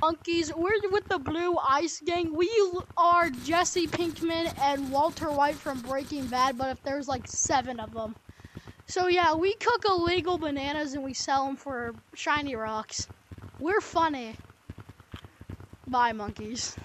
monkeys. We're with the Blue Ice Gang. We are Jesse Pinkman and Walter White from Breaking Bad, but if there's like seven of them. So yeah, we cook illegal bananas and we sell them for shiny rocks. We're funny. Bye, monkeys.